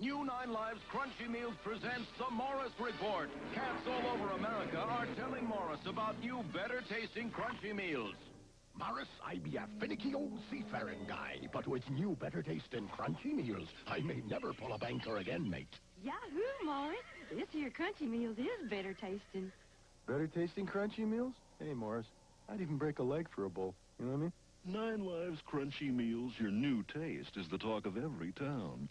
New Nine Lives Crunchy Meals presents the Morris Report. Cats all over America are telling Morris about new, better-tasting crunchy meals. Morris, I be a finicky old seafaring guy, but with new, better-tasting crunchy meals, I may never pull a anchor again, mate. Yahoo, Morris. This here crunchy meals is better tasting. Better tasting crunchy meals? Hey, Morris, I'd even break a leg for a bowl. You know what I mean? Nine Lives Crunchy Meals, your new taste, is the talk of every town.